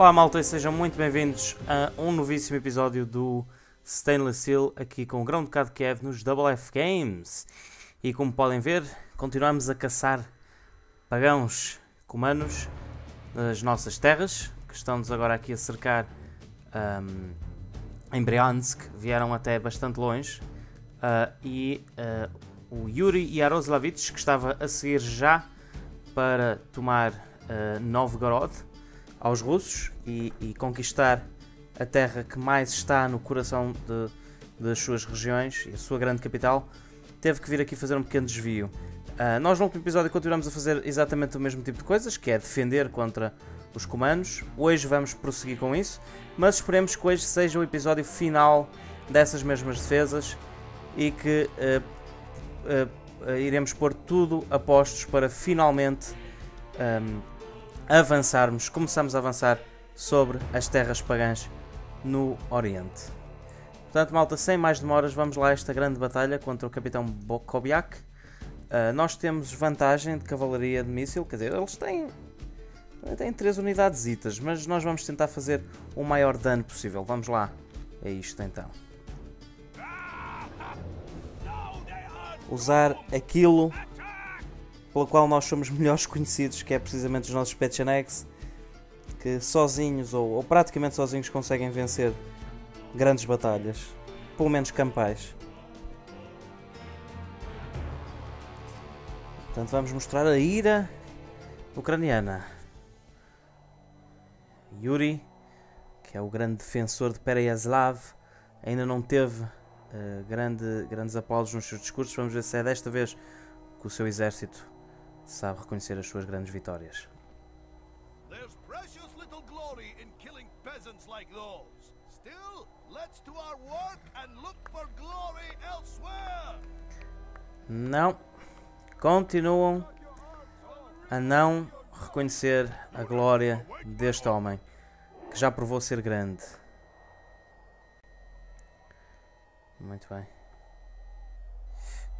Olá malta e sejam muito bem-vindos a um novíssimo episódio do Stainless Steel aqui com o Grão de Cado Kiev nos Double F Games. E como podem ver, continuamos a caçar pagãos cumanos nas nossas terras, que estão-nos agora aqui a cercar um, em Briansk, vieram até bastante longe. Uh, e uh, o Yuri Yaroslavich, que estava a seguir já para tomar uh, Novgorod aos russos e, e, conquistar a terra que mais está no coração de, das suas regiões e a sua grande capital, teve que vir aqui fazer um pequeno desvio. Uh, nós no último episódio continuamos a fazer exatamente o mesmo tipo de coisas, que é defender contra os comandos. Hoje vamos prosseguir com isso, mas esperemos que hoje seja o episódio final dessas mesmas defesas e que uh, uh, iremos pôr tudo a postos para finalmente um, avançarmos, começamos a avançar sobre as terras pagãs no Oriente. Portanto, malta, sem mais demoras, vamos lá a esta grande batalha contra o Capitão Bokobiak. Uh, nós temos vantagem de cavalaria de míssil, quer dizer, eles têm, têm 3 unidades, mas nós vamos tentar fazer o maior dano possível. Vamos lá, é isto então. Usar aquilo pela qual nós somos melhores conhecidos, que é precisamente os nossos Petchanex, que sozinhos ou, ou, praticamente sozinhos conseguem vencer grandes batalhas, pelo menos campais. Portanto, vamos mostrar a ira ucraniana. Yuri, que é o grande defensor de Pereyaslav, ainda não teve uh, grande, grandes aplausos nos seus discursos. Vamos ver se é desta vez que o seu exército sabe reconhecer as suas grandes vitórias. There's precious little glory in killing peasants like those. Still, let's do our work and look for glory elsewhere. Não. Continuam a não reconhecer a glória deste homem que já provou ser grande. Muito bem.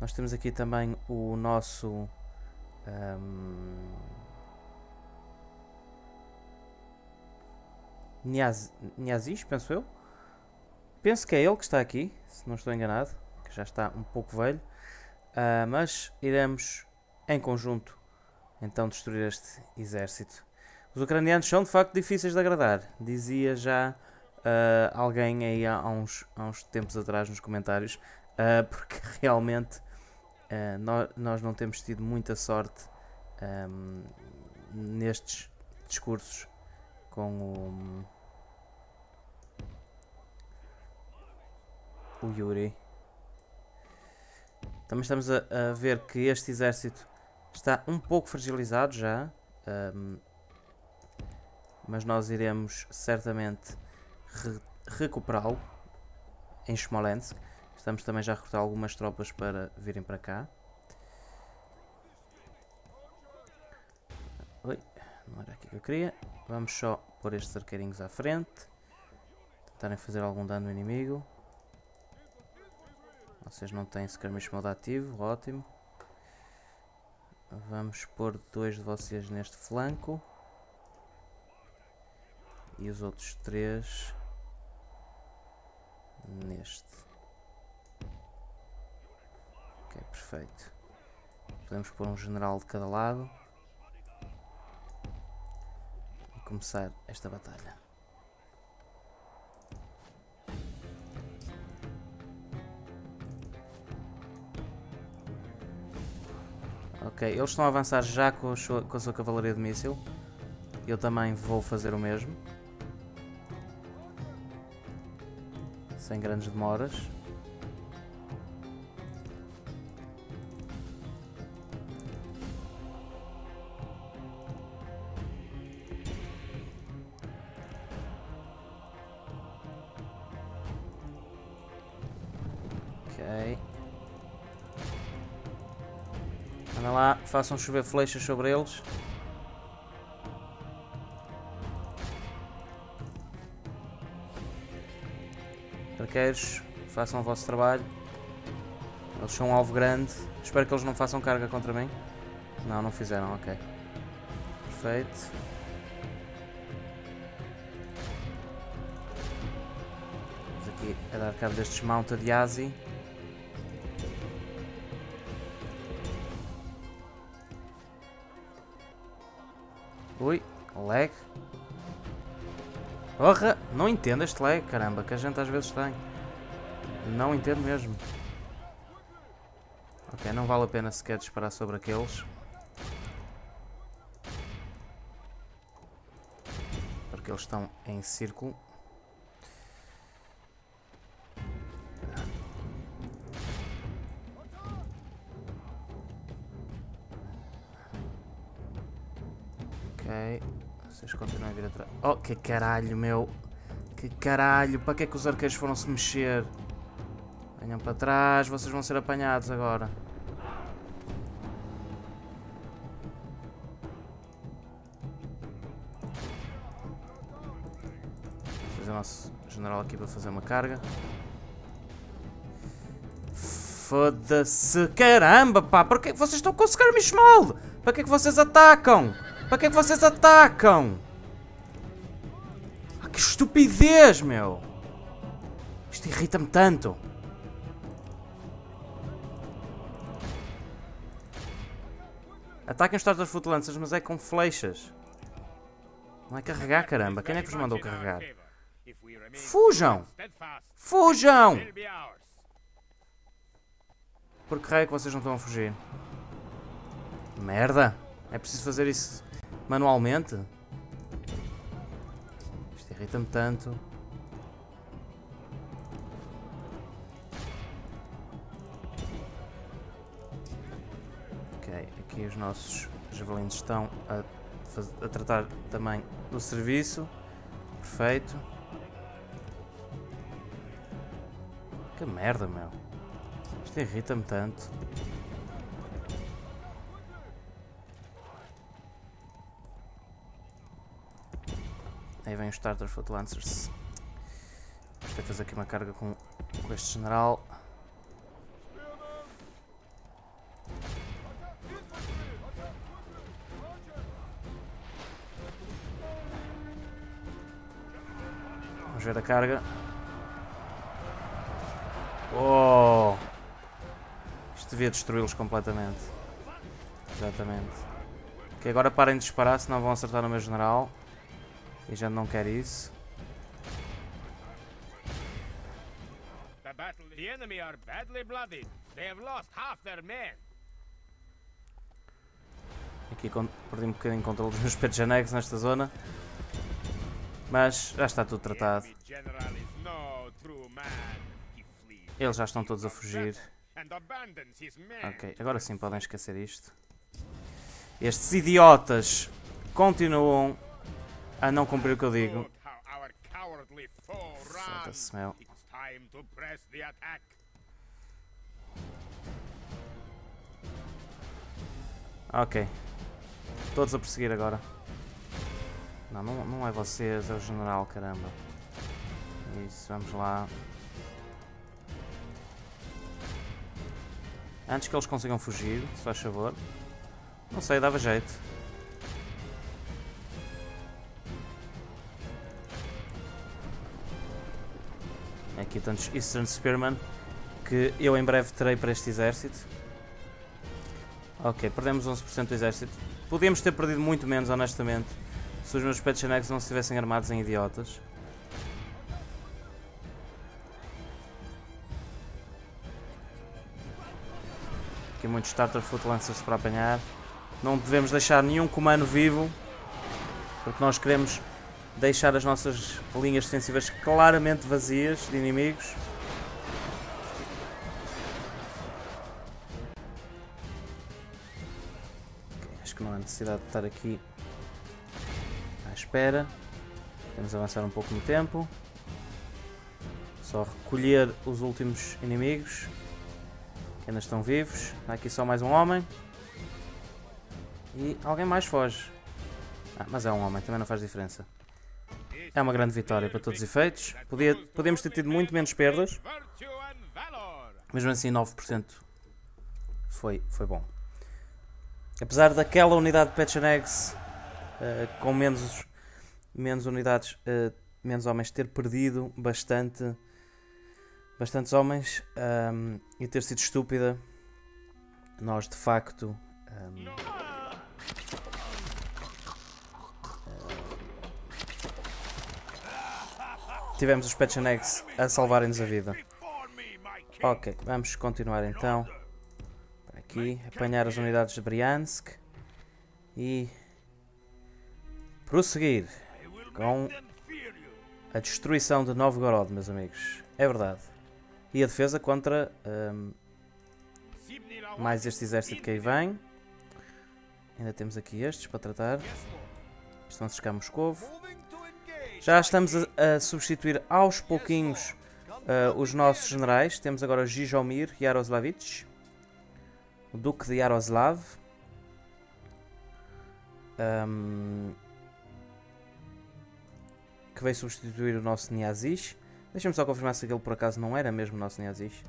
Nós temos aqui também o nosso um, Niaz, Niazis, penso eu. Penso que é ele que está aqui, se não estou enganado, que já está um pouco velho. Uh, mas iremos em conjunto então destruir este exército. Os ucranianos são de facto difíceis de agradar, dizia já uh, alguém aí há uns, há uns tempos atrás nos comentários, uh, porque realmente Uh, nós, nós, não temos tido muita sorte um, ehm, nestes discursos com o, o Yuri. Também estamos a, a, ver que este exército está um pouco fragilizado já, um, ehm, mas nós iremos certamente re recuperá-lo em Smolensk. Estamos também já a recrutar algumas tropas para virem para cá. Oi, não era aqui que eu queria. Vamos só pôr estes arqueirinhos à frente. Tentarem fazer algum dano no inimigo. Vocês não têm skirmish mode ativo, ótimo. Vamos pôr dois de vocês neste flanco. E os outros três neste. Ok, perfeito. Podemos pôr um general de cada lado. E começar esta batalha. Ok, eles estão a avançar já com a sua, com a sua cavalaria de míssil. Eu também vou fazer o mesmo. Sem grandes demoras. Ok. Anda lá, façam chover flechas sobre eles. Arqueiros, façam o vosso trabalho. Eles são um alvo grande. Espero que eles não façam carga contra mim. Não, não fizeram, ok. Perfeito. Vamos aqui a dar cabo destes Mounted Yazi. Porra, não entendo este lag, caramba, que a gente às vezes tem. Não entendo mesmo. Ok, não vale a pena sequer disparar sobre aqueles. Porque eles estão em círculo. Que caralho, meu. Que caralho. Para que é que os arqueiros foram se mexer? Venham para trás. Vocês vão ser apanhados agora. Fazer o nosso general aqui para fazer uma carga. Foda-se. Caramba, pá. Por que vocês estão com o skirmish? Para que é que vocês atacam? Para que é que vocês atacam? Que estupidez, meu! Isto irrita-me tanto. Ataquem os Foot Lancers, mas é com flechas. Não é carregar, caramba. Quem é que vos mandou carregar? Fujam! Fujam! Por que raio é que vocês não estão a fugir? Merda! É preciso fazer isso manualmente? Irrita-me tanto. Ok, aqui os nossos javalinos estão a, a tratar também do serviço. Perfeito. Que merda, meu. Isto irrita-me tanto. Aí vem os Starter Foot Lancers. Vamos ter fazer aqui uma carga com, com este general. Vamos ver a carga. Oh! Isto devia destruí-los completamente. Exatamente. Que agora parem de disparar, senão vão acertar no meu general. E já não quer isso. Aqui perdi um bocadinho de controle dos meus pets nesta zona. Mas já está tudo tratado. Eles já estão todos a fugir. Ok, agora sim podem esquecer isto. Estes idiotas continuam a não cumprir o que eu digo. Runs. meu. Ok. Todos a perseguir agora. Não, não, não é vocês, é o general, caramba. Isso, vamos lá. Antes que eles consigam fugir, se faz favor. Não sei, dava jeito. Aqui tantos Eastern Spearmen que eu em breve terei para este exército. Ok, perdemos 11% do exército. Podíamos ter perdido muito menos, honestamente, se os meus pets anexos não estivessem armados em idiotas. Aqui muitos Starter Foot Lancers para apanhar. Não devemos deixar nenhum comando vivo, porque nós queremos deixar as nossas linhas defensivas claramente vazias de inimigos. Acho que não há necessidade de estar aqui à espera. Vamos avançar um pouco no tempo. Só recolher os últimos inimigos que ainda estão vivos. Há aqui só mais um homem. E alguém mais foge. Ah, mas é um homem, também não faz diferença. É uma grande vitória para todos os efeitos. Podia, podíamos ter tido muito menos perdas. Mesmo assim, 9% foi, foi bom. Apesar daquela unidade de Pechanegs eh, com menos, menos unidades, eh, menos homens, ter perdido bastante bastantes homens um, e ter sido estúpida, nós de facto um, tivemos os Pechenegs a salvarem-nos a vida. Ok, vamos continuar então. Aqui, apanhar as unidades de Briansk e prosseguir com a destruição de Novgorod, meus amigos. É verdade. E a defesa contra um, mais este exército que aí vem. Ainda temos aqui estes para tratar. Estão a cercar Moscovo. Já estamos a, a substituir aos pouquinhos uh, os nossos generais. Temos agora Gijomir Yaroslavich, o Duque de Yaroslav. Um, que veio substituir o nosso Niazish. Deixa-me só confirmar se aquele por acaso não era mesmo o nosso Niazish.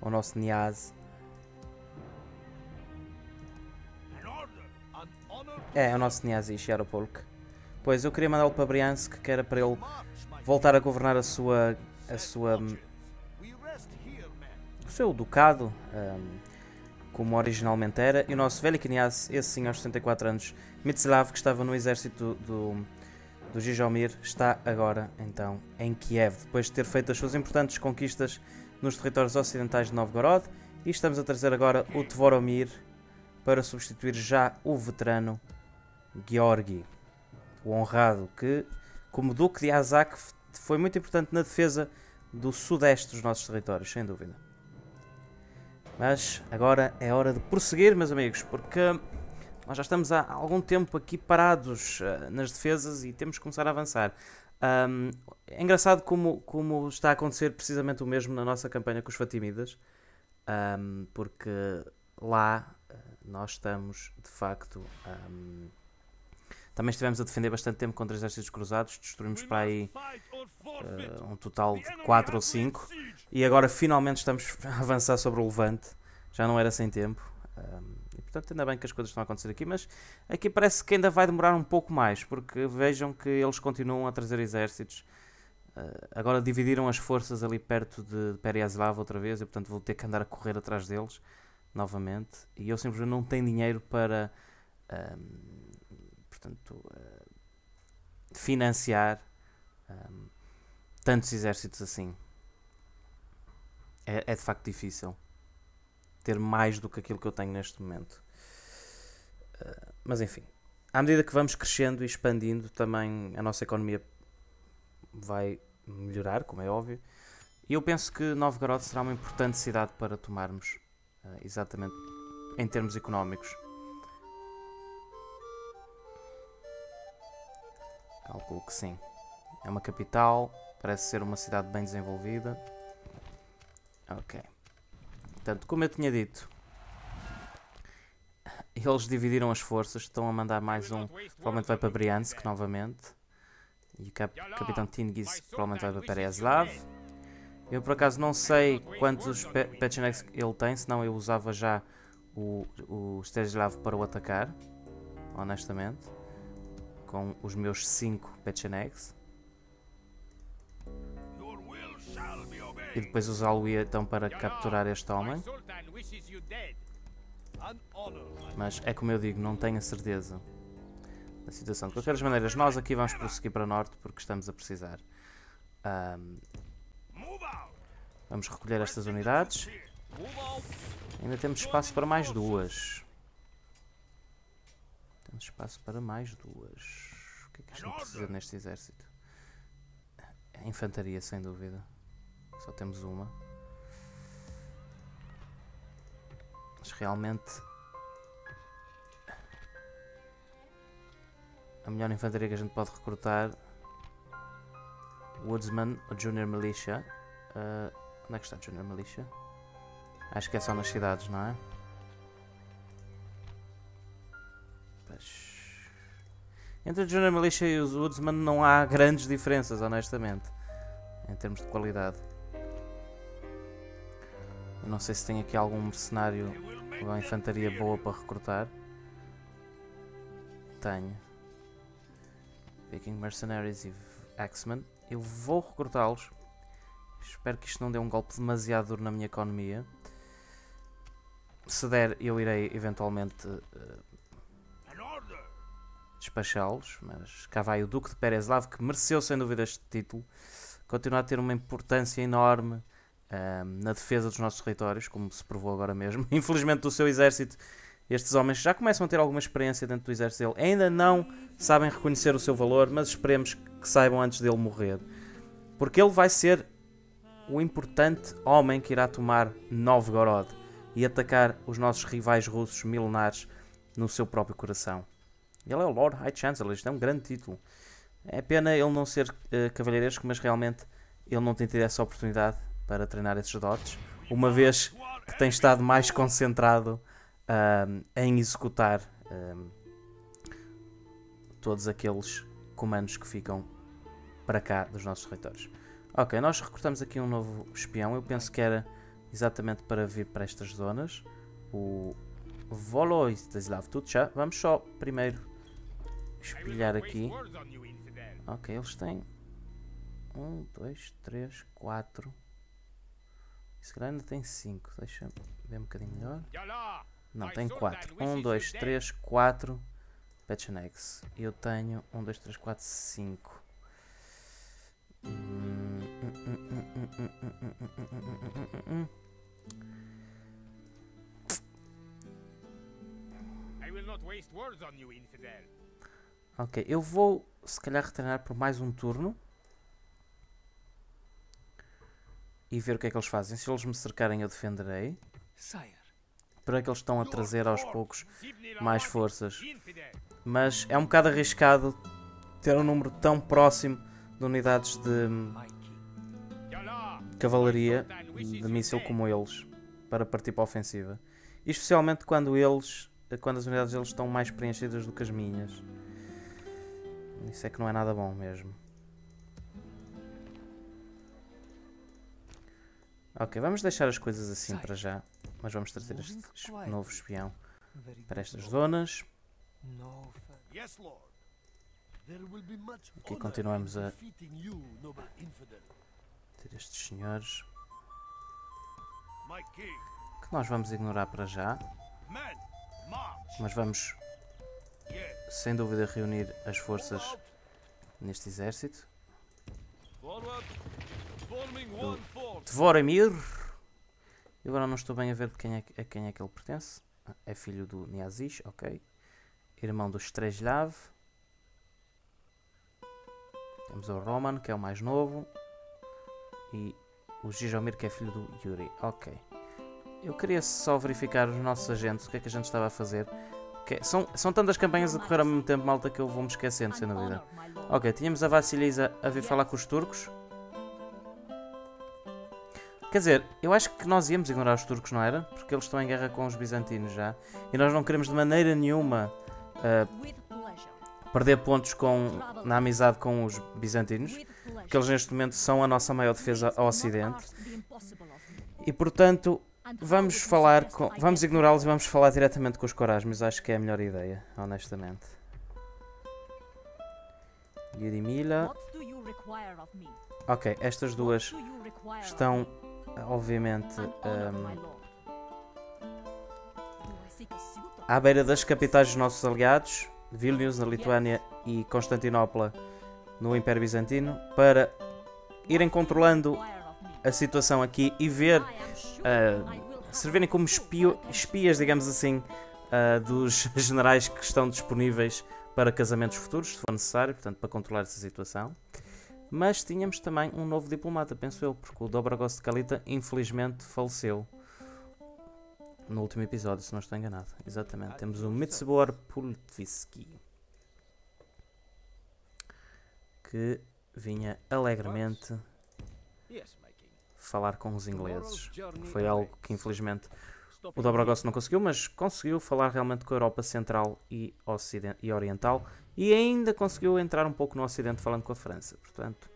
Ou o nosso Niaz. É, é o nosso Niazish Yaropolk. Pois eu queria mandá-lo para Briansk, que era para ele voltar a governar a sua. a sua. o seu ducado, um, como originalmente era. E o nosso velho Kniaz, esse sim aos 64 anos, Mitslav, que estava no exército do, do do está agora então em Kiev, depois de ter feito as suas importantes conquistas nos territórios ocidentais de Novgorod, e estamos a trazer agora o Tvoromir para substituir já o veterano Georgi, o honrado, que, como Duque de Azak, foi muito importante na defesa do sudeste dos nossos territórios, sem dúvida. Mas agora é hora de prosseguir, meus amigos, porque nós já estamos há algum tempo aqui parados uh, nas defesas e temos que começar a avançar. Um, é engraçado como, como está a acontecer precisamente o mesmo na nossa campanha com os Fatimidas, um, porque lá uh, nós estamos de facto. Um, também estivemos a defender bastante tempo contra exércitos cruzados, destruímos para aí uh, um total de 4 ou 5, e agora finalmente estamos a avançar sobre o Levante, já não era sem tempo. Um, Portanto, ainda bem que as coisas estão a acontecer aqui, mas aqui parece que ainda vai demorar um pouco mais, porque vejam que eles continuam a trazer exércitos. Uh, agora dividiram as forças ali perto de Periaslav outra vez, e portanto vou ter que andar a correr atrás deles novamente. E eu simplesmente não tenho dinheiro para um, portanto, uh, financiar um, tantos exércitos assim. É, é de facto difícil ter mais do que aquilo que eu tenho neste momento. Uh, mas enfim, à medida que vamos crescendo e expandindo, também a nossa economia vai melhorar, como é óbvio. E eu penso que Novgorod será uma importante cidade para tomarmos, uh, exatamente em termos económicos. Calculo que sim. É uma capital, parece ser uma cidade bem desenvolvida. Ok. Portanto, como eu tinha dito, eles dividiram as forças, estão a mandar mais um, provavelmente vai para Briansk novamente. E o cap Capitão Tingis provavelmente vai para Pereslav. Eu por acaso não sei quantos pe ele tem, senão eu usava já o, o para o atacar, honestamente, com os meus 5 Pechenegs. e depois usá-lo então para capturar este homem. Mas é como eu digo, não tenho a certeza da situação. De qualquer maneira, nós aqui vamos prosseguir para norte porque estamos a precisar. Um, vamos recolher estas unidades. Ainda temos espaço para mais duas. Temos espaço para mais duas. O que é que a gente precisa neste exército? A infantaria, sem dúvida. Só temos uma. Mas realmente a melhor infantaria que a gente pode recrutar Woodsman ou Junior Militia. Uh, onde é que está Junior Militia? Acho que é só nas cidades, não é? Entre o Junior Militia e os Woodsman não há grandes diferenças, honestamente, em termos de qualidade. Eu não sei se tem aqui algum mercenário ou infantaria boa para recrutar. Tenho. Viking Mercenaries e Axeman. Eu vou recrutá-los. Espero que isto não dê um golpe demasiado duro na minha economia. Se der, eu irei eventualmente uh, despachá-los. Mas cá vai o Duque de Pereslav, que mereceu sem dúvida este título. Continua a ter uma importância enorme na defesa dos nossos territórios, como se provou agora mesmo. Infelizmente, do seu exército, estes homens já começam a ter alguma experiência dentro do exército dele. Ainda não sabem reconhecer o seu valor, mas esperemos que saibam antes dele morrer. Porque ele vai ser o importante homem que irá tomar Novgorod e atacar os nossos rivais russos milenares no seu próprio coração. Ele é o Lord High Chancellor, isto é um grande título. É pena ele não ser uh, cavalheiresco, mas realmente ele não tem tido essa oportunidade para treinar esses dotes, uma vez que tem estado mais concentrado em executar todos aqueles comandos que ficam para cá dos nossos territórios. Ok, nós recrutamos aqui um novo espião, eu penso que era exatamente para vir para estas zonas. O Voloislav Tutcha. Vamos só primeiro espelhar aqui. Ok, eles têm 1, 2, 3, 4. Se calhar ainda tem 5. Deixa ver um bocadinho melhor. Não, tem 4. 1, 2, 3, 4 Petchenegs. Eu tenho 1, 2, 3, 4, 5. Ok, eu vou se calhar retreinar por mais um turno e ver o que é que eles fazem. Se eles me cercarem, eu defenderei. Para que eles estão a trazer aos poucos mais forças. Mas é um bocado arriscado ter um número tão próximo de unidades de cavalaria de míssil como eles para partir para a ofensiva. Especialmente quando eles, quando as unidades deles estão mais preenchidas do que as minhas. Isso é que não é nada bom mesmo. Ok, vamos deixar as coisas assim para já. Mas vamos trazer este novo espião para estas zonas. Aqui continuamos a ter estes senhores. Que nós vamos ignorar para já. Mas vamos sem dúvida reunir as forças neste exército. Dvoromir. Eu agora não estou bem a ver quem é, a quem é que ele pertence. É filho do Niazish, ok. Irmão do Strejlav. Temos o Roman, que é o mais novo. E o Gijomir, que é filho do Yuri. Ok. Eu queria só verificar os nossos agentes, o que é que a gente estava a fazer. São, são tantas campanhas a correr ao mesmo tempo, malta, que eu vou-me esquecendo, sem dúvida. Ok, tínhamos a Vassilisa a vir falar com os turcos. Quer dizer, eu acho que nós íamos ignorar os turcos, não era? Porque eles estão em guerra com os bizantinos já. E nós não queremos de maneira nenhuma uh, perder pontos com, na amizade com os bizantinos. Porque eles neste momento são a nossa maior defesa ao ocidente. E portanto, Vamos falar com. Vamos ignorá-los e vamos falar diretamente com os Corasmos. Acho que é a melhor ideia, honestamente. Yudimila. Ok, estas duas estão, obviamente, um, à beira das capitais dos nossos aliados, Vilnius na Lituânia e Constantinopla no Império Bizantino, para irem controlando a situação aqui e ver, uh, servirem como espio, espias, digamos assim, uh, dos generais que estão disponíveis para casamentos futuros, se for necessário, portanto, para controlar essa situação. Mas tínhamos também um novo diplomata, penso eu, porque o Dobragost Kalita infelizmente faleceu no último episódio, se não estou enganado. Exatamente. Temos o Mitsubor Pultvitsky que vinha alegremente falar com os ingleses. Foi algo que infelizmente o Dobrogost não conseguiu, mas conseguiu falar realmente com a Europa Central e, Ocidente, e Oriental e ainda conseguiu entrar um pouco no Ocidente falando com a França. Portanto,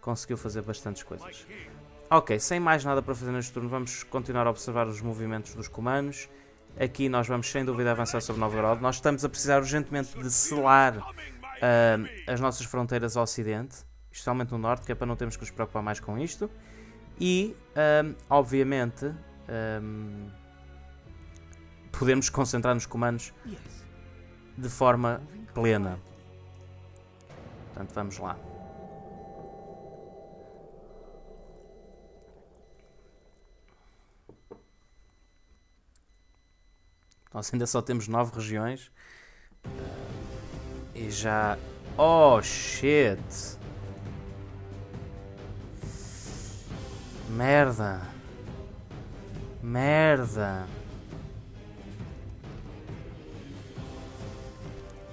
conseguiu fazer bastantes coisas. Ok, sem mais nada para fazer neste turno, vamos continuar a observar os movimentos dos comandos. Aqui nós vamos sem dúvida avançar sobre Novgorod. Nós estamos a precisar urgentemente de selar uh, as nossas fronteiras ao Ocidente, especialmente no Norte, que é para não termos que nos preocupar mais com isto. E, ahm, obviamente, ahm, podemos concentrar nos comandos de forma plena. Portanto, vamos lá. Nós ainda só temos nove regiões. E já. Oh shit! Merda! Merda!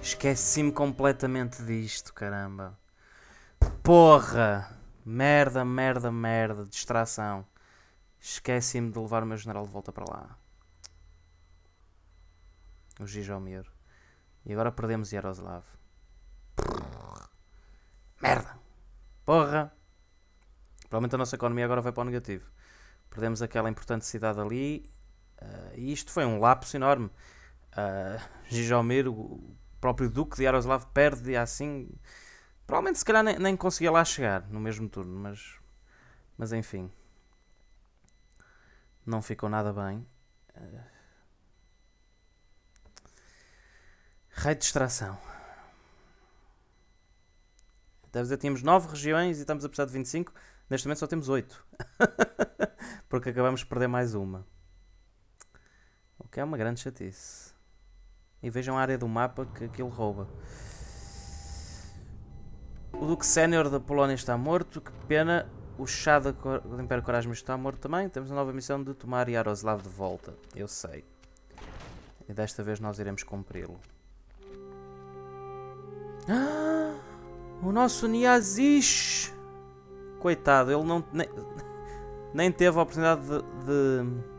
Esqueci-me completamente disto, caramba. Porra! Merda, merda, merda. Distração. Esqueci-me de levar o meu general de volta para lá. O Gijomir. E agora perdemos Yaroslav. Merda! Porra! Provavelmente a nossa economia agora vai para o negativo. Perdemos aquela importante cidade ali. eh, e isto foi um lapso enorme. Uh, Gijomir, o próprio Duque de Yaroslav, perde assim. Provavelmente se calhar nem, nem conseguia lá chegar no mesmo turno, mas. Mas enfim. Não ficou nada bem. Uh, Raio de distração. Deve dizer, tínhamos 9 regiões e estamos a precisar de 25. Neste momento só temos 8. Porque acabamos de perder mais uma. O que é uma grande chatice. E vejam a área do mapa que aquilo rouba. O Duque Sénior da Polónia está morto. Que pena. O chá do Império Corasmos está morto também. Temos a nova missão de tomar Yaroslav de volta. Eu sei. E desta vez nós iremos cumpri-lo. Ah, o nosso Niazish! Coitado, ele não. Nem, nem teve a oportunidade de, de-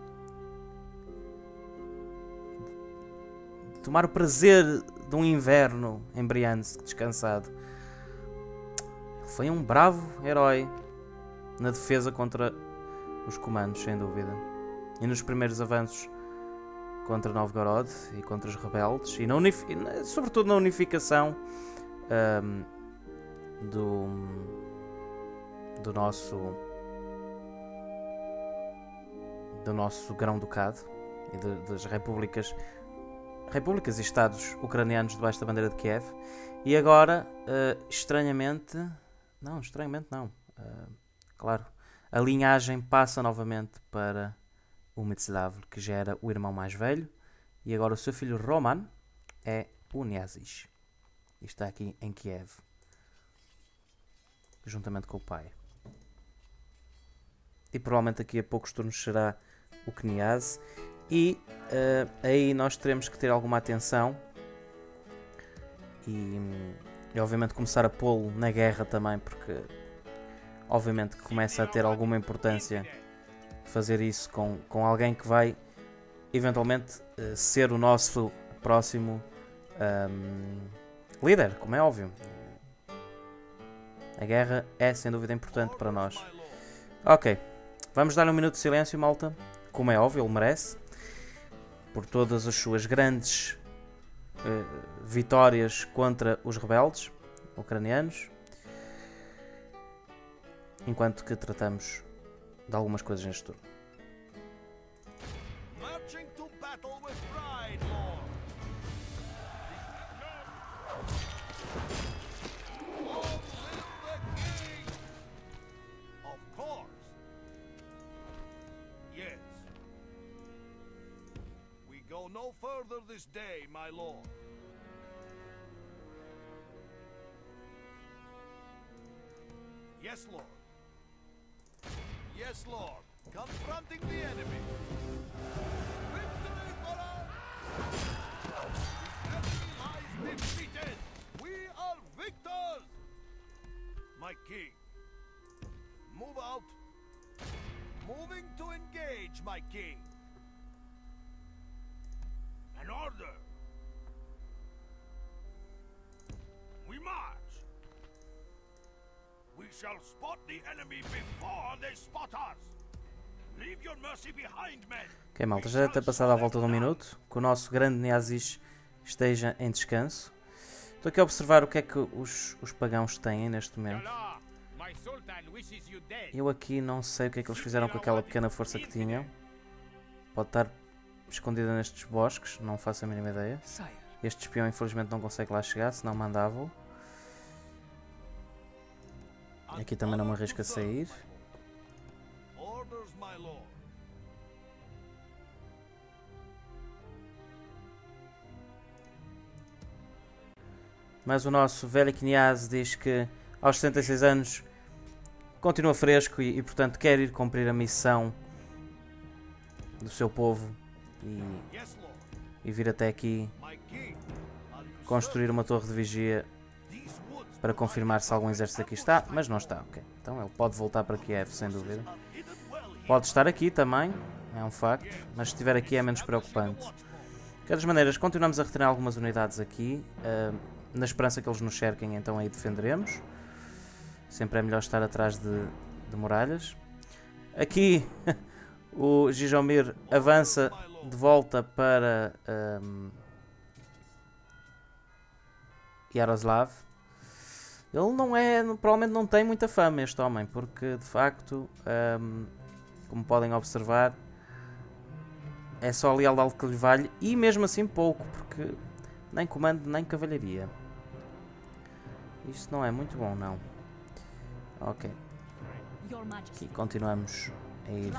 de tomar o prazer de um inverno em Briansk, descansado. Ele foi um bravo herói na defesa contra os comandos, sem dúvida. E nos primeiros avanços contra Novgorod e contra os rebeldes, e na e na- sobretudo na unificação ahm, do, do nosso do nosso grão-ducado e de- das repúblicas repúblicas e estados ucranianos debaixo da bandeira de Kiev e agora ah, estranhamente não, estranhamente não ah, claro, a linhagem passa novamente para o Mstislav, que já era o irmão mais velho e agora o seu filho Roman é o Niazish e está aqui em Kiev juntamente com o pai. E provavelmente daqui a poucos turnos será o Kniaz. E eh, aí nós teremos que ter alguma atenção e, e obviamente começar a pô-lo na guerra também, porque obviamente começa a ter alguma importância fazer isso com, com alguém que vai eventualmente eh, ser o nosso próximo ahm, líder, como é óbvio. A guerra é sem dúvida importante para nós. Ok, vamos dar um minuto de silêncio, malta. Como é óbvio, ele merece. Por todas as suas grandes eh, vitórias contra os rebeldes ucranianos. Enquanto que tratamos de algumas coisas neste turno. No further this day, my lord. Yes, lord. Yes, lord. Confronting the enemy. Victory for all! The enemy lies defeated! We are victors! My king. Move out. Moving to engage, my king. Order. We march. We shall spot the enemy before they spot us. Leave your mercy behind, men. Ok, malta, já deve ter passado à volta de um minuto. Que o nosso grande Niazish esteja em descanso. Estou aqui a observar o que é que os, os pagãos têm neste momento. Eu aqui não sei o que é que eles fizeram com aquela pequena força que tinham. Pode estar escondida nestes bosques, não faço a mínima ideia. Este espião infelizmente não consegue lá chegar, senão mandava-o. Aqui também não me arrisco a sair. Mas o nosso velho Kniaz diz que aos 76 anos continua fresco e, e, portanto quer ir cumprir a missão do seu povo e, e vir até aqui construir uma torre de vigia para confirmar se algum exército aqui está, mas não está, ok. Então ele pode voltar para Kiev, sem dúvida. Pode estar aqui também, é um facto, mas se estiver aqui é menos preocupante. De qualquer maneiras, continuamos a retirar algumas unidades aqui, ah, na esperança que eles nos cerquem, então aí defenderemos. Sempre é melhor estar atrás de, de muralhas. Aqui o Gijomir avança de volta para ahm, Yaroslav. Ele não é, provavelmente não tem muita fama este homem, porque de facto, ahm, como podem observar, é só lealdade que lhe vale e mesmo assim pouco, porque nem comando nem cavalharia. Isto não é muito bom, não. Ok, aqui continuamos a ir.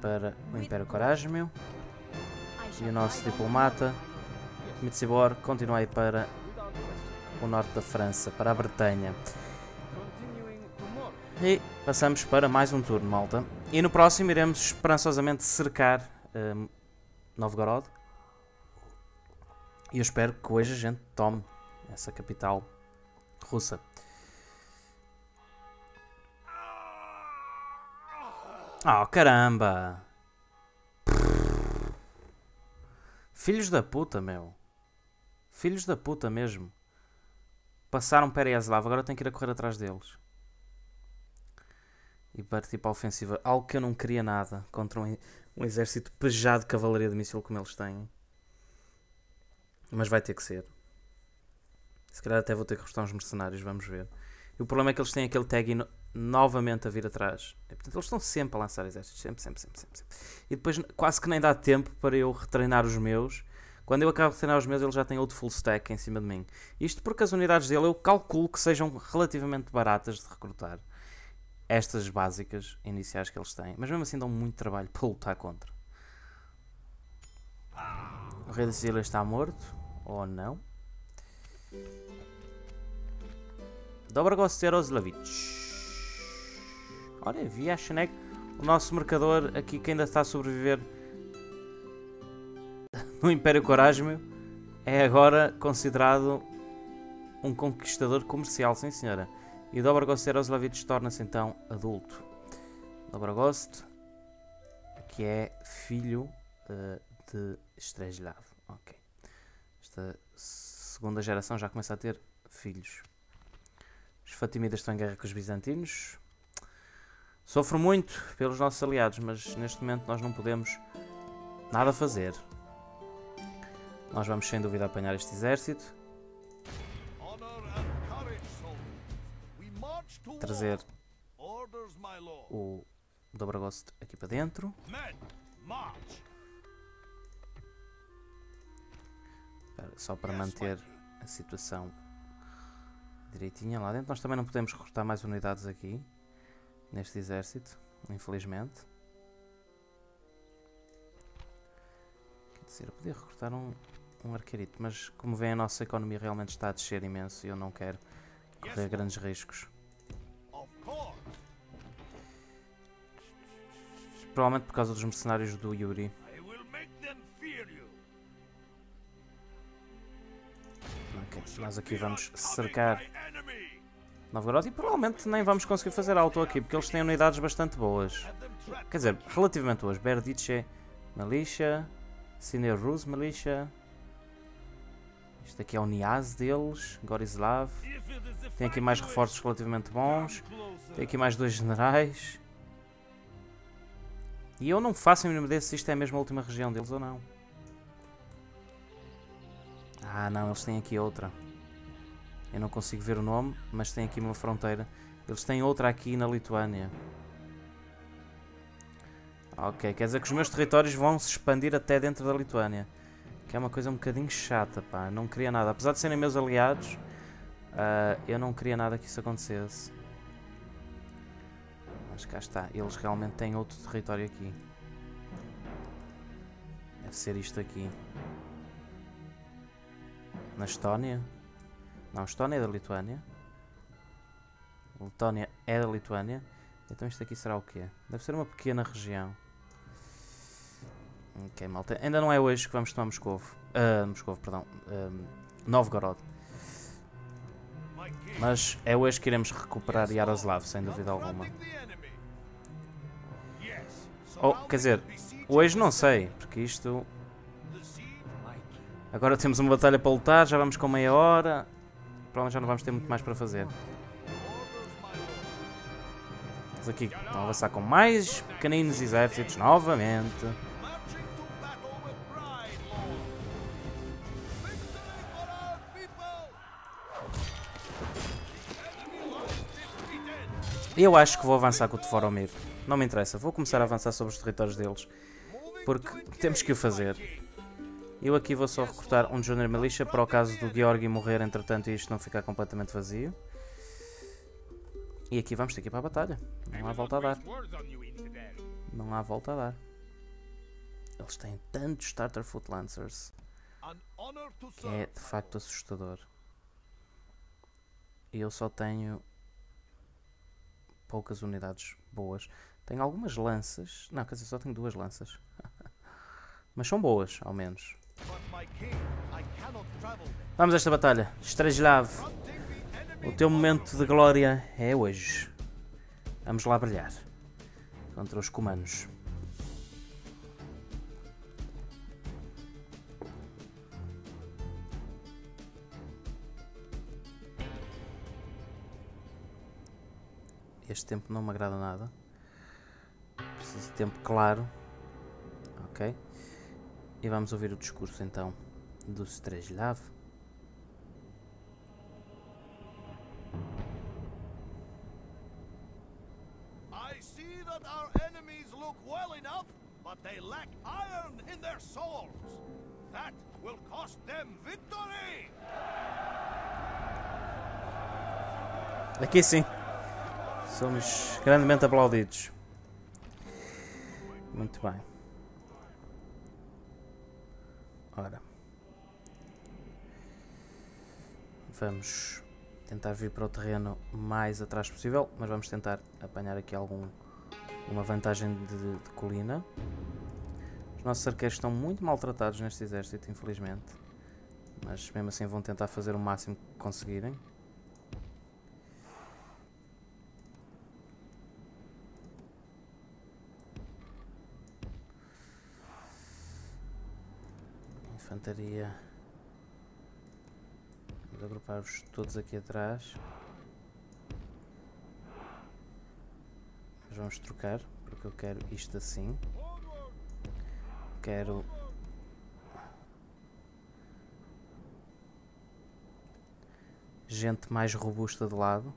Para o Império Corásmio e o nosso diplomata Mitsibor continua a ir para o norte da França, para a Bretanha. E passamos para mais um turno, malta. E no próximo iremos esperançosamente cercar hum, Novgorod. E eu espero que hoje a gente tome essa capital russa. Oh, caramba! Filhos da puta, meu. Filhos da puta mesmo. Passaram Pereyaslav, agora tenho que ir a correr atrás deles e partir para a ofensiva. Algo que eu não queria nada contra um, um exército pejado de cavalaria de míssil como eles têm. Mas vai ter que ser. Se calhar até vou ter que recrutar uns mercenários, vamos ver. E o problema é que eles têm aquele tag novamente a vir atrás. E, portanto, eles estão sempre a lançar exércitos. Sempre, sempre, sempre, sempre. E depois quase que nem dá tempo para eu retreinar os meus. Quando eu acabo de treinar os meus, ele já tem outro full stack em cima de mim. Isto porque as unidades dele eu calculo que sejam relativamente baratas de recrutar estas básicas iniciais que eles têm, mas mesmo assim dão muito trabalho para lutar contra. O rei da Sicília está morto, ou não? Dobrogos Jaroslavich. Olha, Viashneg, o nosso mercador aqui que ainda está a sobreviver no Império Corásmio, é agora considerado um conquistador comercial, sim senhora. E Dobrogost Jaroslavich torna-se então adulto. Dobrogost, que é filho eh, de Streslav. Ok. Esta segunda geração já começa a ter filhos. Os Fatimidas estão em guerra com os bizantinos. Sofro muito pelos nossos aliados, mas neste momento nós não podemos nada fazer. Nós vamos sem dúvida apanhar este exército. Trazer o Dobrogost aqui para dentro. Só para manter a situação direitinha lá dentro. Nós também não podemos recrutar mais unidades aqui neste exército, infelizmente. Quer dizer, eu podia recrutar um, um arqueirito, mas como vem a nossa economia realmente está a descer imenso e eu não quero correr grandes riscos. Provavelmente por causa dos mercenários do Yuri. Ok, nós aqui vamos cercar. Novgorod e provavelmente nem vamos conseguir fazer auto aqui porque eles têm unidades bastante boas. Quer dizer, relativamente boas. Berdice Militia, Siner Rus Militia. Isto aqui é o Niaz deles, Gorislav. Tem aqui mais reforços relativamente bons. Tem aqui mais dois generais. E eu não faço a mínima ideia se isto é a última região deles ou não. Ah, não, eles têm aqui outra. Eu não consigo ver o nome, mas tem aqui uma fronteira. Eles têm outra aqui na Lituânia. Ok, quer dizer que os meus territórios vão se expandir até dentro da Lituânia. Que é uma coisa um bocadinho chata, pá. Não queria nada. Apesar de serem meus aliados, ah, eu não queria nada que isso acontecesse. Mas cá está. Eles realmente têm outro território aqui. Deve ser isto aqui. Na Estónia? Não, Estónia é da Lituânia. Letónia é da Lituânia. Então isto aqui será o quê? Deve ser uma pequena região. Ok, malta. Ainda não é hoje que vamos tomar Moscovo. Ah, Moscovo, perdão. Um, Novgorod. Mas é hoje que iremos recuperar Yaroslav, sem dúvida alguma. Oh, quer dizer, hoje não sei, porque isto... Agora temos uma batalha para lutar, já vamos com meia hora. Provavelmente já não vamos ter muito mais para fazer. Mas aqui vamos avançar com mais pequeninos exércitos novamente. Eu acho que vou avançar com o Tvoromir. Não me interessa, vou começar a avançar sobre os territórios deles. Porque temos que o fazer. Eu aqui vou só recrutar um Junior Militia para o caso do Georgi morrer entretanto e isto não ficar completamente vazio. E aqui vamos ter que ir para a batalha. Não há volta a dar. Não há volta a dar. Eles têm tantos Starter Foot Lancers que é de facto assustador. E eu só tenho poucas unidades boas. Tenho algumas lanças. Não, quer dizer, só tenho duas lanças. Mas são boas, ao menos. Vamos a esta batalha. Enemy o teu momento de glória é hoje. Vamos lá brilhar. Contra os comandos. Este tempo não me agrada nada. Preciso de tempo claro. Ok? E vamos ouvir o discurso então do Strejlav. I see that our enemies look well enough, but they lack iron in their souls. That will cost them victory. Aqui sim. Somos grandemente aplaudidos. Muito bem. Vamos tentar vir para o terreno mais atrás possível, mas vamos tentar apanhar aqui algum uma vantagem de, de colina. Os nossos arqueiros estão muito maltratados neste exército, infelizmente. Mas mesmo assim vão tentar fazer o máximo que conseguirem. Infantaria. Vamos agrupar-vos todos aqui atrás. Mas vamos trocar, porque eu quero isto assim. Quero. Gente mais robusta de lado.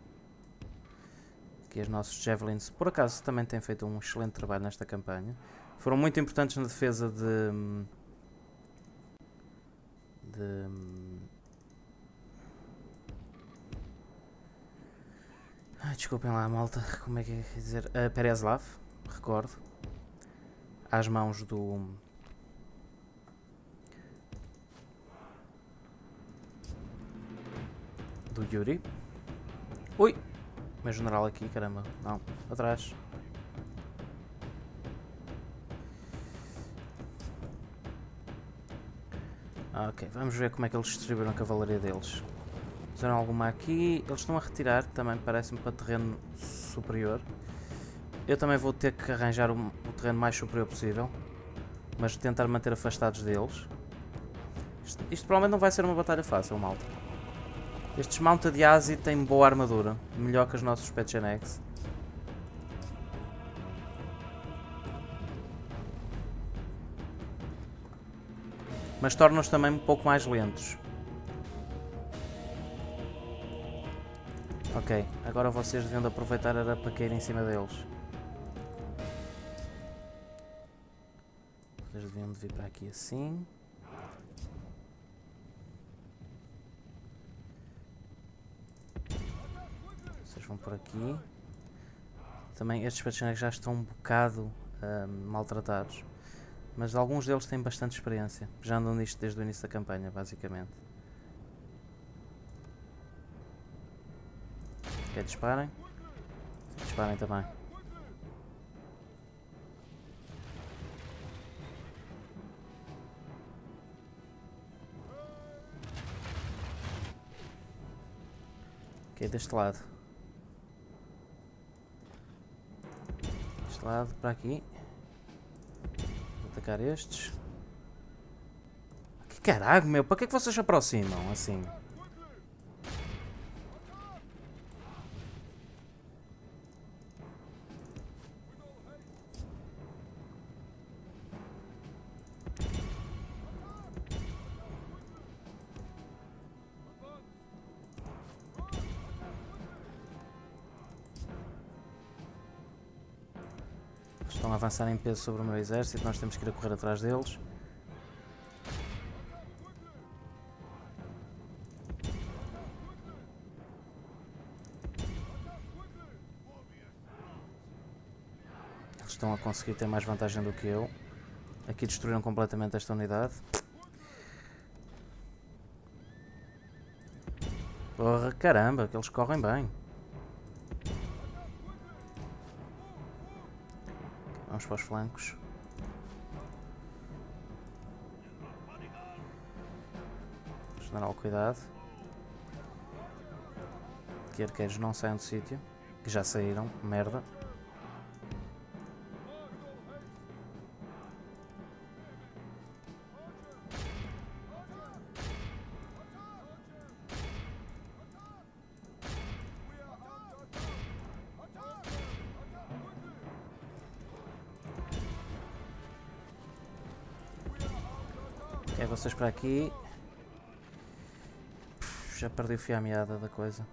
Que os nossos Javelins, por acaso, também têm feito um excelente trabalho nesta campanha. Foram muito importantes na defesa de. de. Ai, desculpem lá, malta. Como é que é dizer? Uh, Pereslav, recordo. Às mãos do. do Yuri. Ui! Meu general aqui, caramba. Não, atrás. Ah, Ok, vamos ver como é que eles distribuíram a cavalaria deles. Fizeram alguma aqui. Eles estão a retirar, também parece-me, para terreno superior. Eu também vou ter que arranjar o, o terreno mais superior possível. Mas tentar manter afastados deles. Isto, isto provavelmente não vai ser uma batalha fácil, malta. Estes Mounted Yazi têm boa armadura. Melhor que os nossos Petchenex. Mas tornam-os também um pouco mais lentos. Ok, agora vocês deviam de aproveitar para cair em cima deles. Vocês deviam de vir para aqui assim. Vocês vão por aqui. Também estes personagens já estão um bocado ahm, maltratados. Mas alguns deles têm bastante experiência. Já andam nisto desde o início da campanha, basicamente. Ok, disparem. Disparem também. Ok, deste lado. Deste lado, para aqui. Vou atacar estes. Que caralho, meu, para que é que vocês se aproximam assim? Avançar em peso sobre o meu exército, nós temos que ir a correr atrás deles. Eles estão a conseguir ter mais vantagem do que eu. Aqui destruíram completamente esta unidade. Porra, caramba, que eles correm bem. Para os flancos. General, cuidado. Que arqueiros não saiam do sítio. Que já saíram. Merda. Para aqui. Já perdi o fio à meada da coisa.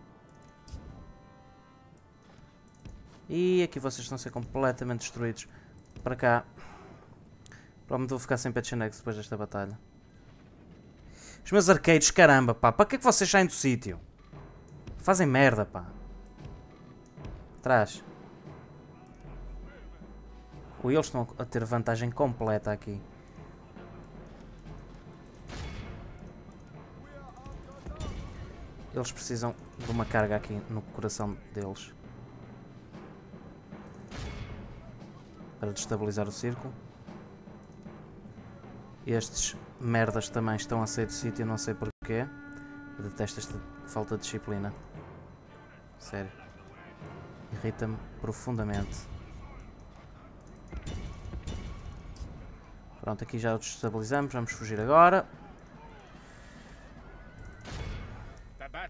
E aqui vocês estão a ser completamente destruídos. Para cá. Provavelmente vou ficar sem Petchenex depois desta batalha. Os meus arqueiros, caramba, pá. Para que é que vocês saem do sítio? Fazem merda, pá. Atrás. Ou eles estão a ter vantagem completa aqui. Eles precisam de uma carga aqui no coração deles. Para destabilizar o círculo. Estes merdas também estão a sair do sítio, não sei porquê. Detesto esta falta de disciplina. Sério. Irrita-me profundamente. Pronto, aqui já o destabilizamos. Vamos fugir agora. The battle is very much in our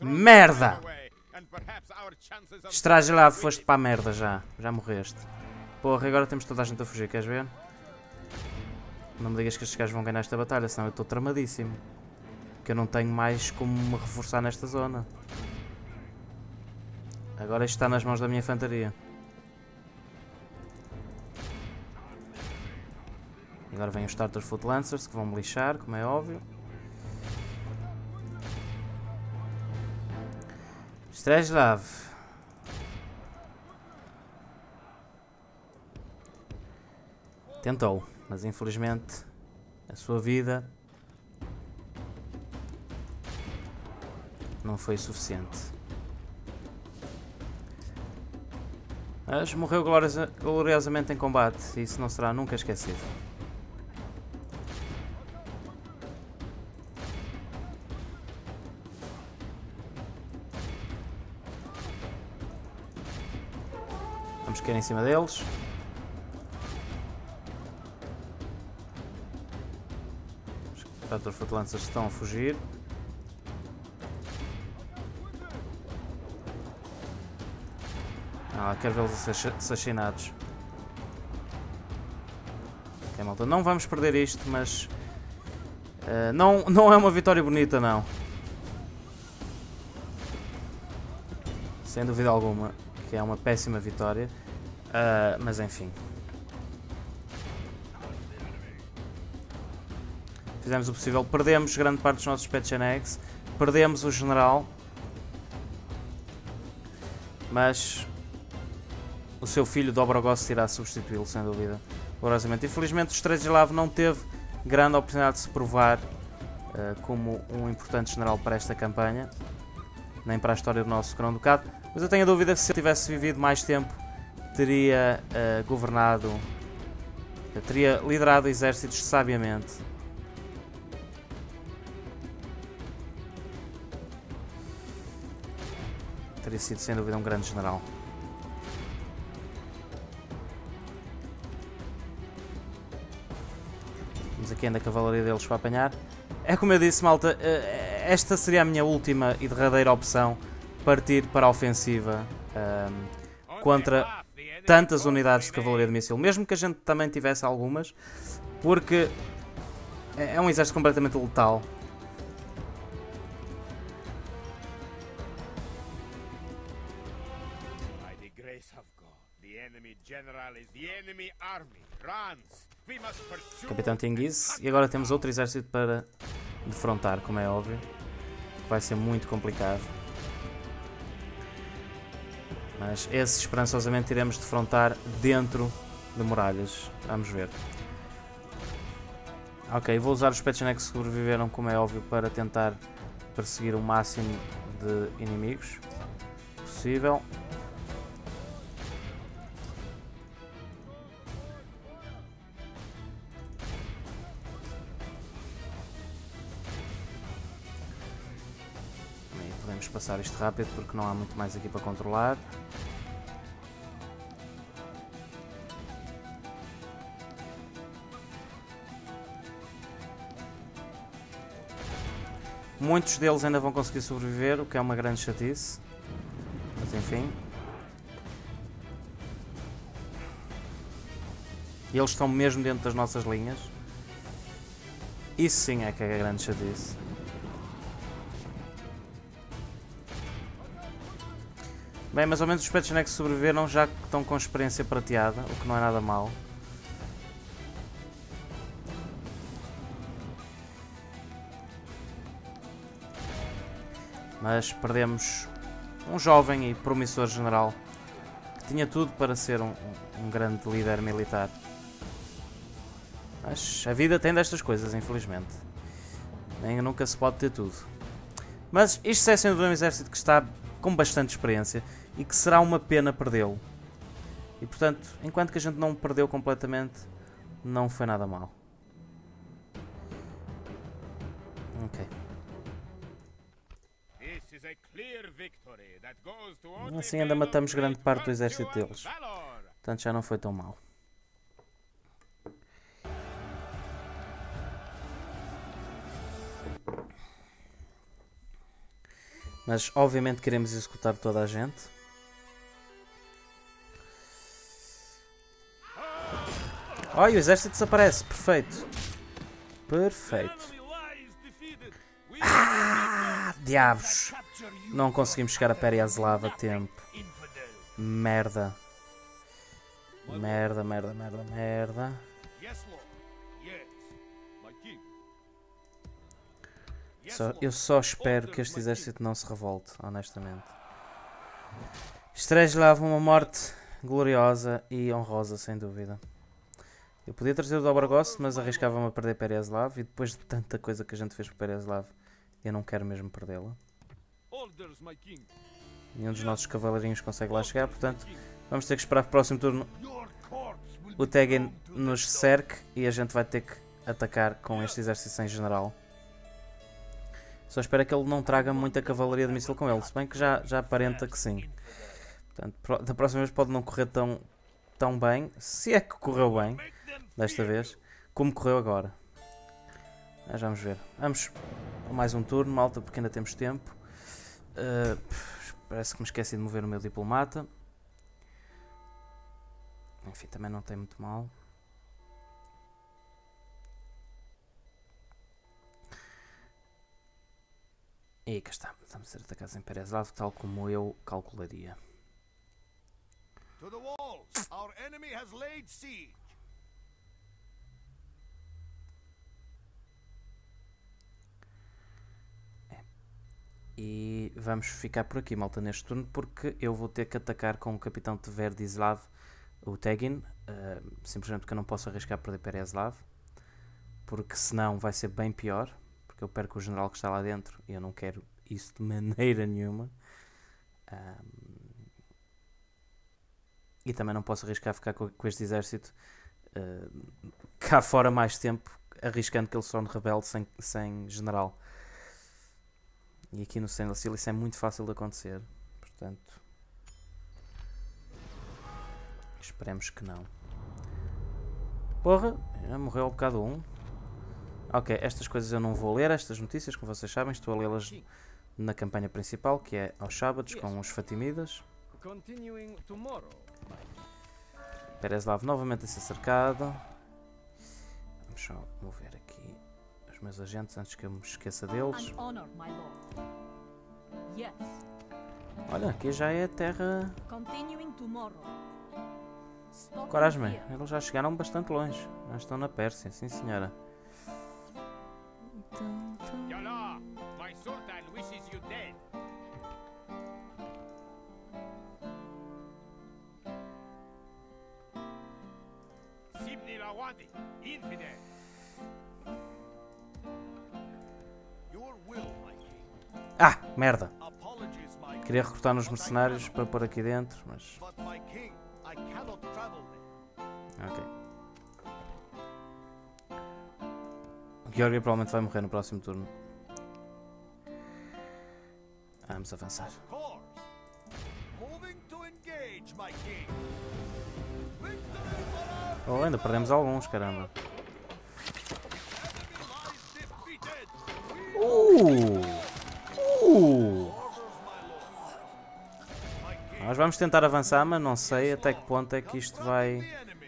Merda! Estraje lá, foste para a merda já. Já morreste. Porra, agora temos toda a gente a fugir, queres ver? Não me digas que estes gajos vão ganhar esta batalha, senão eu estou tramadíssimo. Que eu não tenho mais como me reforçar nesta zona. Agora isto está nas mãos da minha infantaria. Agora vem os Starter Foot Lancers que vão me lixar, como é óbvio. Streslav. Tentou, mas infelizmente a sua vida não foi suficiente. Mas morreu gloriosa- gloriosamente em combate e isso não será nunca esquecido. Vamos cair em cima deles. Os Battlefield Lancers estão a fugir. Ah, quero vê-los assassinados. Ok, malta, não vamos perder isto, mas... eh, não, não é uma vitória bonita, não. Sem dúvida alguma, que é uma péssima vitória. Ah, mas enfim. Fizemos o possível. Perdemos grande parte dos nossos Petchenegs. Perdemos o general. Mas o seu filho Dobrogost irá substituí-lo, sem dúvida. Dolorosamente. Infelizmente, o Streljav não teve grande oportunidade de se provar eh, como um importante general para esta campanha, nem para a história do nosso Grão Ducado. Mas eu tenho a dúvida que se ele tivesse vivido mais tempo, teria eh, governado, teria liderado exércitos sabiamente. Teria sido, sem dúvida, um grande general. Temos aqui ainda a cavalaria deles para apanhar. É como eu disse, malta, eh, esta seria a minha última e derradeira opção. Partir para a ofensiva ahm, contra tantas unidades de cavalaria de míssil. Mesmo que a gente também tivesse algumas, porque é é um exército completamente letal. Capitão Tengiz. E agora temos outro exército para defrontar, como é óbvio. Vai ser muito complicado. Mas esse esperançosamente iremos defrontar dentro de muralhas. Vamos ver. Ok, vou usar os Petchenek que sobreviveram, como é óbvio, para tentar perseguir o máximo de inimigos possível. Passar isto rápido porque não há muito mais aqui para controlar. Muitos deles ainda vão conseguir sobreviver, o que é uma grande chatice. Mas enfim. E eles estão mesmo dentro das nossas linhas. Isso sim é que é a grande chatice. Bem, mais ou menos os Petchenek sobreviveram já que estão com experiência prateada, o que não é nada mau. Mas perdemos um jovem e promissor general que tinha tudo para ser um, um grande líder militar. Mas a vida tem destas coisas, infelizmente. Nem nunca se pode ter tudo. Mas isto é sendo um exército que está com bastante experiência e que será uma pena perdê-lo. E portanto, enquanto que a gente não perdeu completamente, não foi nada mal. Ok. Assim ainda matamos grande parte do exército deles. Portanto, já não foi tão mal. Mas obviamente queremos executar toda a gente. Olha, o exército desaparece. Perfeito. Perfeito. Ah, diabos. Não conseguimos chegar a Periaslav a tempo. Merda. Merda, merda, merda, merda. Só- eu só espero que este exército não se revolte, honestamente. Strejlav, uma morte gloriosa e honrosa, sem dúvida. Eu podia trazer o Dobrogost, mas arriscava-me a perder Pereslav e depois de tanta coisa que a gente fez por Pereslav, eu não quero mesmo perdê-la. Nenhum dos nossos cavaleirinhos consegue lá chegar, portanto, vamos ter que esperar para o próximo turno o to nos cerque e a gente vai ter que atacar com este exército sem general. Só espero que ele não traga muita cavalaria de míssil com ele, se bem que já, já aparenta que sim. Portanto, da próxima vez pode não correr tão, tão bem, se é que correu bem desta vez, como correu agora. Mas vamos ver. Vamos a mais um turno, malta, porque ainda temos tempo. Uh, parece que me esqueci de mover o meu diplomata. Enfim, também não tem muito mal. E cá está, estamos a ser atacados em Pereslav, tal como eu calcularia. to the walls. Our enemy has laid siege. E vamos ficar por aqui, malta, neste turno, porque eu vou ter que atacar com o capitão Tverdislav, o Tegin, eh, simplesmente porque eu não posso arriscar perder Pereslav, porque senão vai ser bem pior, porque eu perco o general que está lá dentro e eu não quero isso de maneira nenhuma. Ahm, e também não posso arriscar ficar co- com, este exército eh, cá fora mais tempo, arriscando que ele se torne rebelde sem, sem general. E aqui no Stainless Steel isso é muito fácil de acontecer. Portanto. Esperemos que não. Porra, já morreu ao bocado um. Ok, estas coisas eu não vou ler, estas notícias, como vocês sabem, estou a lê-las na campanha principal, que é aos sábados, com os Fatimidas. Pereslav novamente a ser cercado. Vamos só mover aqui meus agentes antes que eu me esqueça deles. Olha, aqui já é terra Coragem, eles já chegaram bastante longe. Já estão na Pérsia, sim senhora. Queria recrutar nos mercenários para pôr aqui dentro, mas. Ok. Georgia provavelmente vai morrer no próximo turno. Vamos avançar. Oh, ainda perdemos alguns, caramba. Vamos tentar avançar, mas não sei até que ponto é que isto vai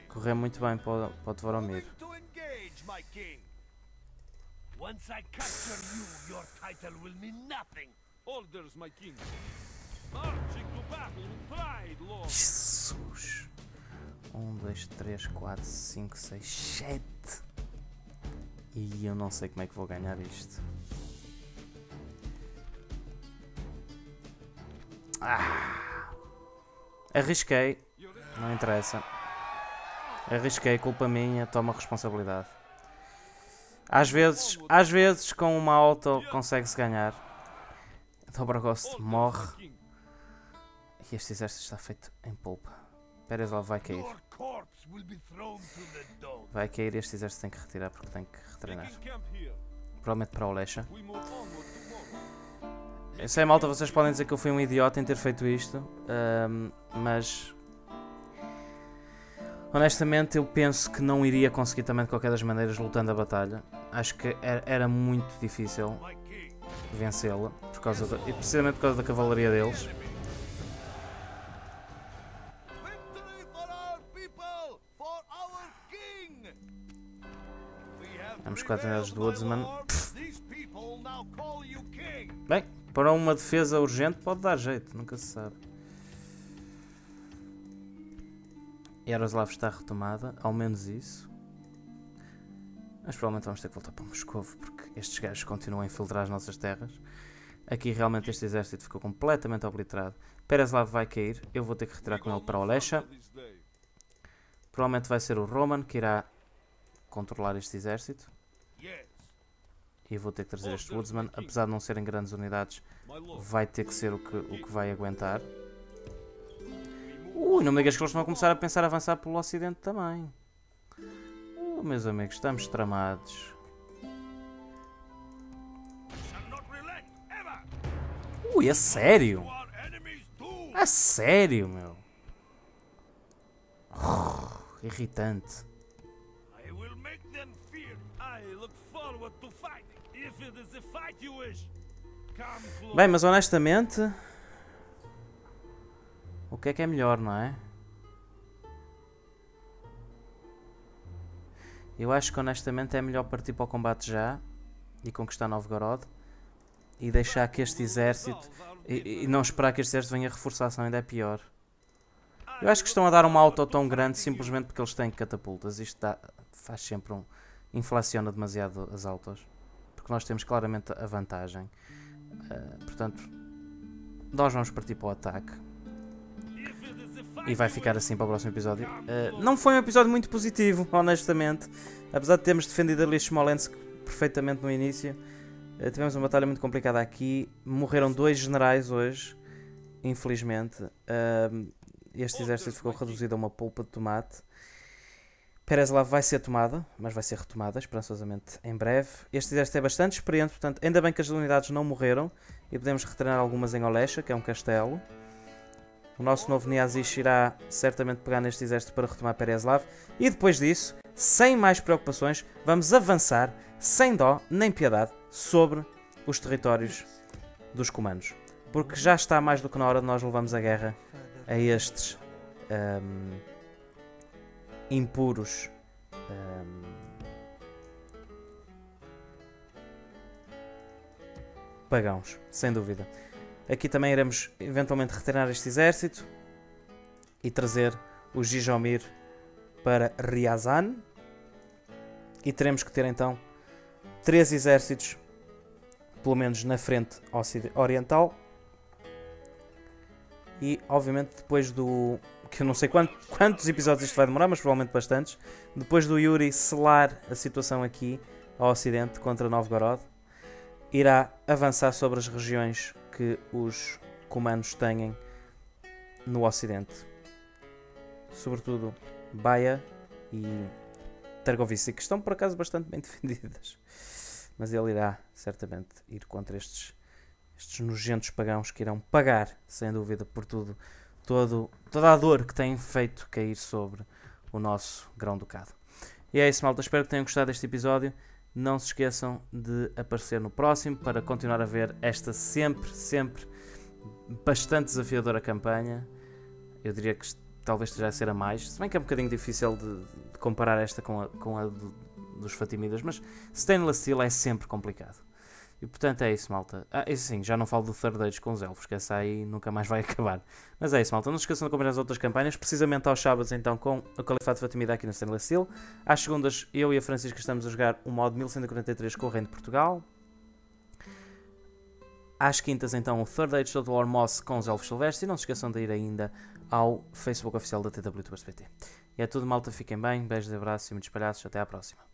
correr muito bem para o, para o Tvoromir. Once I capture you, your title will mean nothing. Orders, my king. Marching to battle with pride, lord. Jesus! 1, 2, 3, 4, 5, 6, 7. E eu não sei como é que vou ganhar isto. Ah! Arrisquei, não interessa. Arrisquei, culpa minha, toma responsabilidade. Às vezes, às vezes com uma auto consegue-se ganhar. Dobrogost morre e este exército está feito em polpa. Pereslav vai cair. Vai cair, este exército tem que retirar porque tem que retreinar. Provavelmente para o Lesha. Eu sei, malta, vocês podem dizer que eu fui um idiota em ter feito isto, ahm, mas honestamente eu penso que não iria conseguir também de qualquer das maneiras lutando a batalha. Acho que era, era muito difícil vencê-la, por causa da- e precisamente por causa da cavalaria deles. Vamos quatro unidades do Woodsman. Bem, para uma defesa urgente pode dar jeito, nunca se sabe. Yaroslav está retomada, ao menos isso. Mas provavelmente vamos ter que voltar para Moscovo, porque estes gajos continuam a infiltrar as nossas terras. Aqui realmente este exército ficou completamente obliterado. Pereslav vai cair, eu vou ter que retirar com ele para o Lesha. This day. Provavelmente vai ser o Roman que irá controlar este exército. E vou ter que trazer este Woodsman, apesar de não serem grandes unidades, vai ter que ser o que, o que vai aguentar. Ui, não me digas que eles vão começar a pensar avançar pelo ocidente também. Oh, meus amigos, estamos tramados. Ui, a sério? A A sério, meu. Irritante. I will make them fear. I look forward to fight. Bem, mas honestamente. O que é que é melhor, não é? Eu acho que honestamente é melhor partir para o combate já e conquistar Novgorod e deixar que este exército e, e não esperar que este exército venha reforçar, senão ainda é pior. Eu acho que estão a dar uma auto tão grande simplesmente porque eles têm catapultas. Isto dá- faz sempre um. inflaciona demasiado as autos. Porque nós temos claramente a vantagem. Ah, portanto, nós vamos partir para o ataque. E vai ficar assim para o próximo episódio. Ah, não foi um episódio muito positivo, honestamente. Apesar de termos defendido ali Smolensk perfeitamente no início. ah, tivemos uma batalha muito complicada aqui. Morreram dois generais hoje, infelizmente. Este exército ficou reduzido a uma polpa de tomate. Pereslav vai ser tomada, mas vai ser retomada esperançosamente em breve. Este exército é bastante experiente, portanto, ainda bem que as unidades não morreram e podemos retreinar algumas em Olesha, que é um castelo. O nosso novo Niazish irá certamente pegar neste exército para retomar Pereslav. E depois disso, sem mais preocupações, vamos avançar, sem dó nem piedade, sobre os territórios dos comandos. Porque já está mais do que na hora de nós levarmos a guerra a estes ahm, impuros ahm, pagãos, sem dúvida. Aqui também iremos eventualmente retreinar este exército e trazer o Gijomir para Riazan. E teremos que ter então três exércitos, pelo menos na frente oriental. E obviamente depois do. Que eu não sei quanto- quantos episódios isto vai demorar, mas provavelmente bastantes. Depois do Yuri selar a situação aqui ao ocidente contra Novgorod, irá avançar sobre as regiões que os comandos têm no ocidente. Sobretudo Baia e Targovice, que estão por acaso bastante bem defendidas. Mas ele irá certamente ir contra estes, estes nojentos pagãos que irão pagar, sem dúvida, por tudo, todo, toda a dor que têm feito cair sobre o nosso grão-ducado. E é isso, malta. Espero que tenham gostado deste episódio. Não se esqueçam de aparecer no próximo para continuar a ver esta sempre, sempre bastante desafiadora campanha. Eu diria que talvez esteja a ser a mais, se bem que é um bocadinho difícil de, de comparar esta com a, com a do- dos Fatimidas, mas Stainless Steel é sempre complicado. E portanto é isso, malta. Ah, isso sim, já não falo do Third com os elfos, que essa aí nunca mais vai acabar. Mas é isso, malta. Não se esqueçam de acompanhar as outras campanhas, precisamente aos sábados então com o Califato Fatimida aqui no Stainless Steel. Às segundas, eu e a Francisca estamos a jogar o modo 1143 com o Reino de Portugal. Às quintas, então, o Third Age Total War Moss com os Elfos Silvestres. E não se esqueçam de ir ainda ao Facebook oficial da TWTBT. E é tudo, malta. Fiquem bem. Beijos abraços e muitos palhaços. Até à próxima.